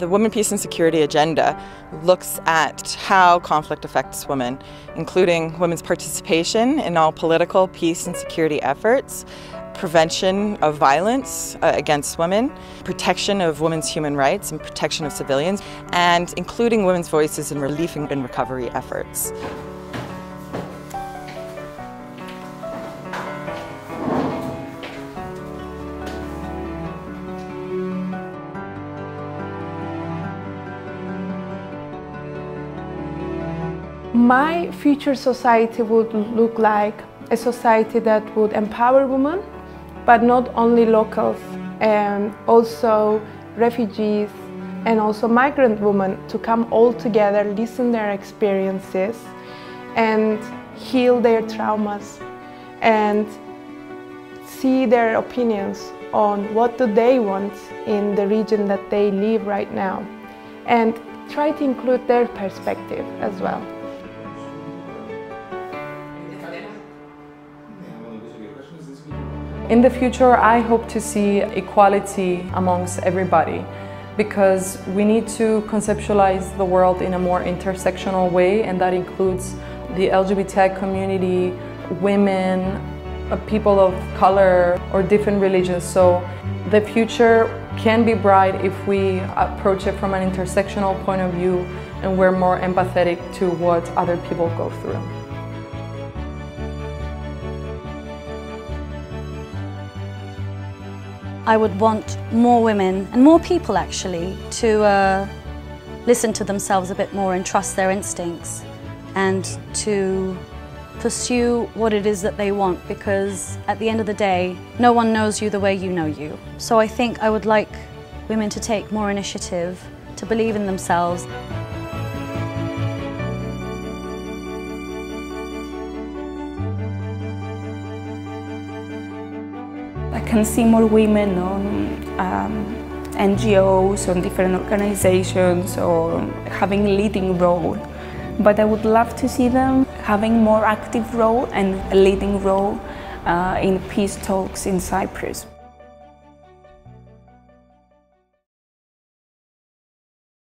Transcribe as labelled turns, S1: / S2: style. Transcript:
S1: The Women, Peace and Security Agenda looks at how conflict affects women, including women's participation in all political peace and security efforts, prevention of violence uh, against women, protection of women's human rights and protection of civilians, and including women's voices in relief and recovery efforts.
S2: My future society would look like a society that would empower women, but not only locals, and also refugees and also migrant women to come all together, listen their experiences and heal their traumas and see their opinions on what do they want in the region that they live right now and try to include their perspective as well.
S3: In the future, I hope to see equality amongst everybody because we need to conceptualize the world in a more intersectional way and that includes the LGBTI community, women, uh, people of color or different religions. So the future can be bright if we approach it from an intersectional point of view and we're more empathetic to what other people go through.
S4: I would want more women, and more people actually, to uh, listen to themselves a bit more and trust their instincts and to pursue what it is that they want because at the end of the day, no one knows you the way you know you. So I think I would like women to take more initiative, to believe in themselves.
S5: I can see more women on um, NGOs, on different organizations, or having leading role. But I would love to see them having more active role and a leading role uh, in peace talks in Cyprus.